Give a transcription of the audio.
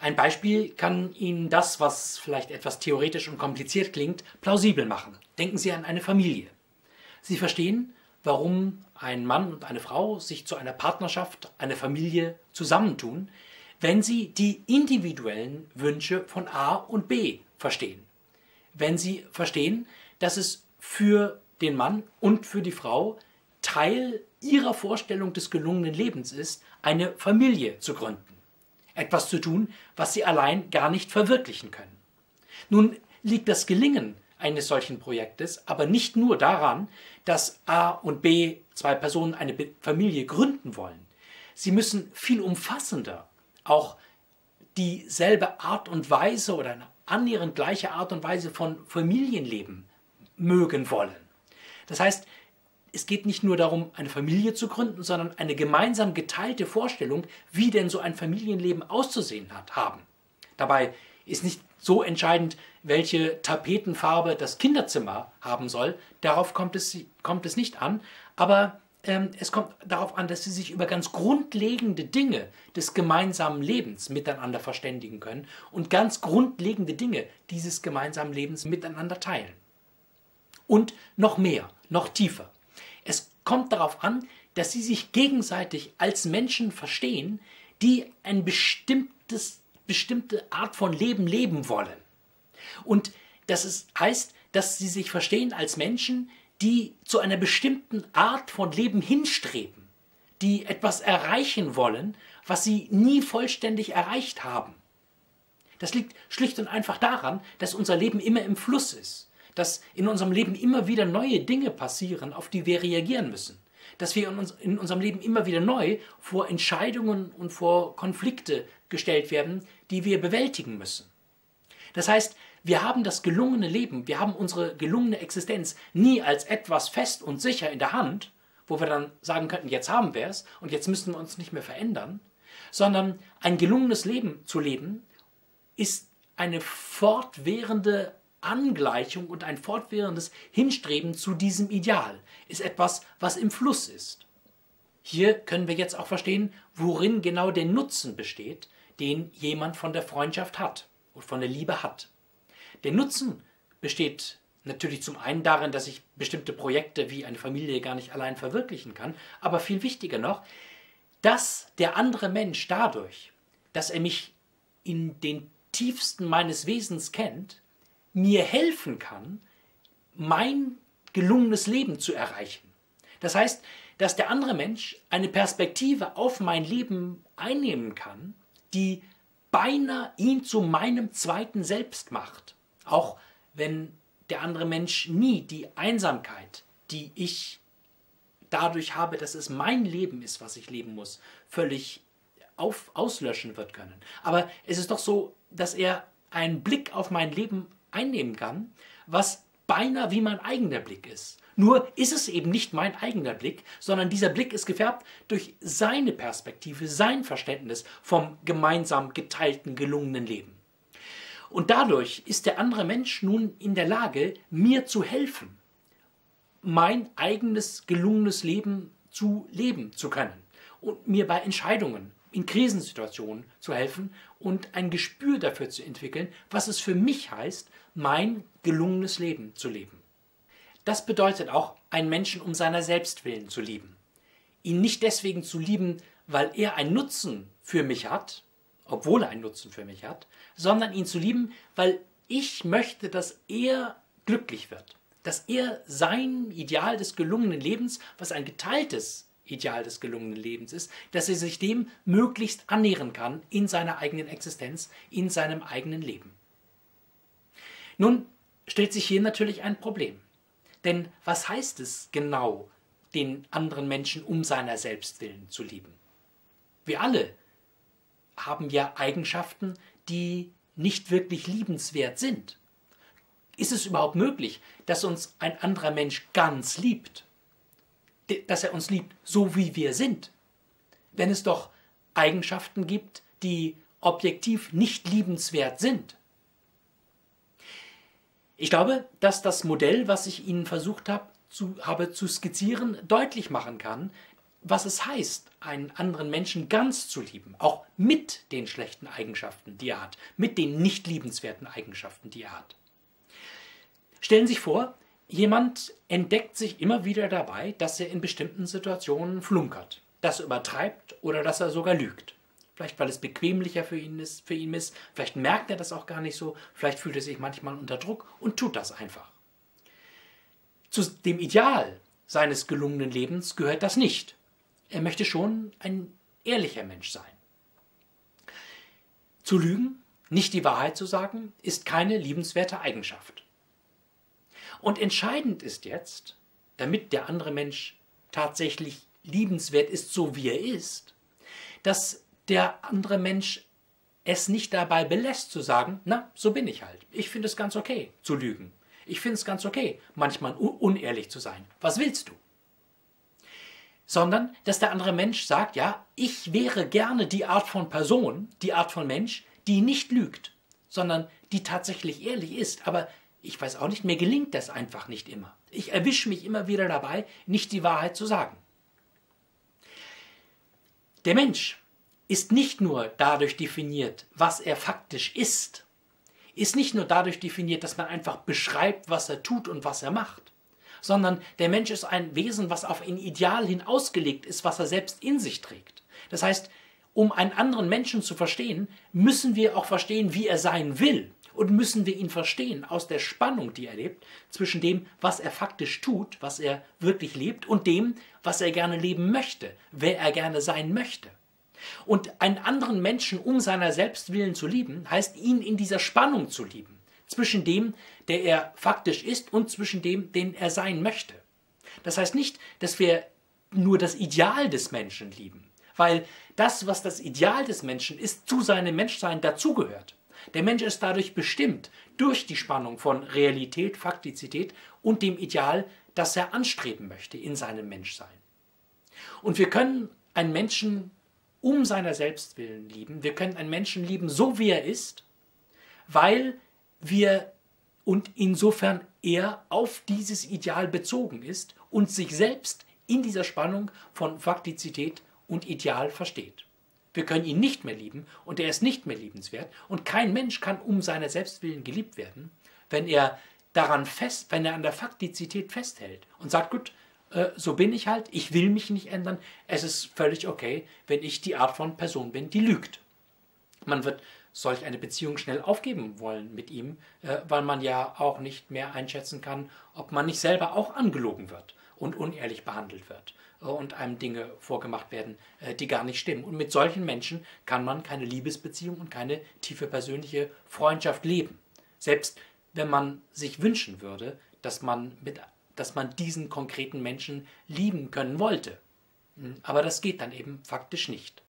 Ein Beispiel kann Ihnen das, was vielleicht etwas theoretisch und kompliziert klingt, plausibel machen. Denken Sie an eine Familie. Sie verstehen, warum ein Mann und eine Frau sich zu einer Partnerschaft, einer Familie zusammentun, wenn sie die individuellen Wünsche von A und B verstehen. Wenn sie verstehen, dass es für den Mann und für die Frau Teil ihrer Vorstellung des gelungenen Lebens ist, eine Familie zu gründen. Etwas zu tun, was sie allein gar nicht verwirklichen können. Nun liegt das Gelingen eines solchen Projektes aber nicht nur daran, dass A und B, zwei Personen, eine Familie gründen wollen. Sie müssen viel umfassender auch dieselbe Art und Weise oder eine annähernd gleiche Art und Weise von Familienleben mögen wollen. Das heißt, es geht nicht nur darum, eine Familie zu gründen, sondern eine gemeinsam geteilte Vorstellung, wie denn so ein Familienleben auszusehen hat, haben. Dabei ist nicht so entscheidend, welche Tapetenfarbe das Kinderzimmer haben soll. Darauf kommt es, kommt es nicht an. Aber ähm, es kommt darauf an, dass sie sich über ganz grundlegende Dinge des gemeinsamen Lebens miteinander verständigen können und ganz grundlegende Dinge dieses gemeinsamen Lebens miteinander teilen. Und noch mehr, noch tiefer. Kommt darauf an, dass sie sich gegenseitig als Menschen verstehen, die ein bestimmtes, bestimmte Art von Leben leben wollen. Und das ist, heißt, dass sie sich verstehen als Menschen, die zu einer bestimmten Art von Leben hinstreben, die etwas erreichen wollen, was sie nie vollständig erreicht haben. Das liegt schlicht und einfach daran, dass unser Leben immer im Fluss ist, dass in unserem Leben immer wieder neue Dinge passieren, auf die wir reagieren müssen, dass wir in, uns, in unserem Leben immer wieder neu vor Entscheidungen und vor Konflikte gestellt werden, die wir bewältigen müssen. Das heißt, wir haben das gelungene Leben, wir haben unsere gelungene Existenz nie als etwas fest und sicher in der Hand, wo wir dann sagen könnten, jetzt haben wir es und jetzt müssen wir uns nicht mehr verändern, sondern ein gelungenes Leben zu leben ist eine fortwährende Angleichung und ein fortwährendes Hinstreben zu diesem Ideal, ist etwas, was im Fluss ist. Hier können wir jetzt auch verstehen, worin genau der Nutzen besteht, den jemand von der Freundschaft hat und von der Liebe hat. Der Nutzen besteht natürlich zum einen darin, dass ich bestimmte Projekte wie eine Familie gar nicht allein verwirklichen kann, aber viel wichtiger noch, dass der andere Mensch dadurch, dass er mich in den tiefsten meines Wesens kennt, mir helfen kann, mein gelungenes Leben zu erreichen. Das heißt, dass der andere Mensch eine Perspektive auf mein Leben einnehmen kann, die beinahe ihn zu meinem zweiten Selbst macht. Auch wenn der andere Mensch nie die Einsamkeit, die ich dadurch habe, dass es mein Leben ist, was ich leben muss, völlig auf, auslöschen wird können. Aber es ist doch so, dass er einen Blick auf mein Leben einnehmen kann, was beinahe wie mein eigener Blick ist. Nur ist es eben nicht mein eigener Blick, sondern dieser Blick ist gefärbt durch seine Perspektive, sein Verständnis vom gemeinsam geteilten, gelungenen Leben. Und dadurch ist der andere Mensch nun in der Lage, mir zu helfen, mein eigenes gelungenes Leben zu leben zu können und mir bei Entscheidungen in Krisensituationen zu helfen und ein Gespür dafür zu entwickeln, was es für mich heißt, mein gelungenes Leben zu leben. Das bedeutet auch, einen Menschen um seiner selbst willen zu lieben. Ihn nicht deswegen zu lieben, weil er einen Nutzen für mich hat, obwohl er einen Nutzen für mich hat, sondern ihn zu lieben, weil ich möchte, dass er glücklich wird, dass er sein Ideal des gelungenen Lebens, was ein geteiltes Ideal des gelungenen Lebens ist, dass er sich dem möglichst annähern kann in seiner eigenen Existenz, in seinem eigenen Leben. Nun stellt sich hier natürlich ein Problem. Denn was heißt es genau, den anderen Menschen um seiner selbst willen zu lieben? Wir alle haben ja Eigenschaften, die nicht wirklich liebenswert sind. Ist es überhaupt möglich, dass uns ein anderer Mensch ganz liebt? Dass er uns liebt, so wie wir sind? Wenn es doch Eigenschaften gibt, die objektiv nicht liebenswert sind. Ich glaube, dass das Modell, was ich Ihnen versucht habe zu, habe zu skizzieren, deutlich machen kann, was es heißt, einen anderen Menschen ganz zu lieben, auch mit den schlechten Eigenschaften, die er hat, mit den nicht liebenswerten Eigenschaften, die er hat. Stellen Sie sich vor, jemand entdeckt sich immer wieder dabei, dass er in bestimmten Situationen flunkert, dass er übertreibt oder dass er sogar lügt. Vielleicht weil es bequemlicher für ihn, ist, für ihn ist, vielleicht merkt er das auch gar nicht so, vielleicht fühlt er sich manchmal unter Druck und tut das einfach. Zu dem Ideal seines gelungenen Lebens gehört das nicht. Er möchte schon ein ehrlicher Mensch sein. Zu lügen, nicht die Wahrheit zu sagen, ist keine liebenswerte Eigenschaft. Und entscheidend ist jetzt, damit der andere Mensch tatsächlich liebenswert ist, so wie er ist, dass der andere Mensch es nicht dabei belässt zu sagen, na, so bin ich halt. Ich finde es ganz okay zu lügen. Ich finde es ganz okay, manchmal unehrlich zu sein. Was willst du? Sondern, dass der andere Mensch sagt, ja, ich wäre gerne die Art von Person, die Art von Mensch, die nicht lügt, sondern die tatsächlich ehrlich ist. Aber ich weiß auch nicht, mir gelingt das einfach nicht immer. Ich erwische mich immer wieder dabei, nicht die Wahrheit zu sagen. Der Mensch ist nicht nur dadurch definiert, was er faktisch ist, ist nicht nur dadurch definiert, dass man einfach beschreibt, was er tut und was er macht, sondern der Mensch ist ein Wesen, was auf ein Ideal hin ausgelegt ist, was er selbst in sich trägt. Das heißt, um einen anderen Menschen zu verstehen, müssen wir auch verstehen, wie er sein will und müssen wir ihn verstehen aus der Spannung, die er lebt, zwischen dem, was er faktisch tut, was er wirklich lebt und dem, was er gerne leben möchte, wer er gerne sein möchte. Und einen anderen Menschen um seiner selbst willen zu lieben, heißt ihn in dieser Spannung zu lieben. Zwischen dem, der er faktisch ist und zwischen dem, den er sein möchte. Das heißt nicht, dass wir nur das Ideal des Menschen lieben, weil das, was das Ideal des Menschen ist, zu seinem Menschsein dazugehört. Der Mensch ist dadurch bestimmt durch die Spannung von Realität, Faktizität und dem Ideal, das er anstreben möchte in seinem Menschsein. Und wir können einen Menschen um seiner selbst willen lieben. Wir können einen Menschen lieben, so wie er ist, weil wir und insofern er auf dieses Ideal bezogen ist und sich selbst in dieser Spannung von Faktizität und Ideal versteht. Wir können ihn nicht mehr lieben und er ist nicht mehr liebenswert und kein Mensch kann um seiner Selbstwillen geliebt werden, wenn er daran fest, wenn er an der Faktizität festhält und sagt, gut, äh, so bin ich halt, ich will mich nicht ändern, es ist völlig okay, wenn ich die Art von Person bin, die lügt. Man wird solch eine Beziehung schnell aufgeben wollen mit ihm, äh, weil man ja auch nicht mehr einschätzen kann, ob man nicht selber auch angelogen wird und unehrlich behandelt wird und einem Dinge vorgemacht werden, die gar nicht stimmen. Und mit solchen Menschen kann man keine Liebesbeziehung und keine tiefe persönliche Freundschaft leben. Selbst wenn man sich wünschen würde, dass man mit dass man diesen konkreten Menschen lieben können wollte. Aber das geht dann eben faktisch nicht.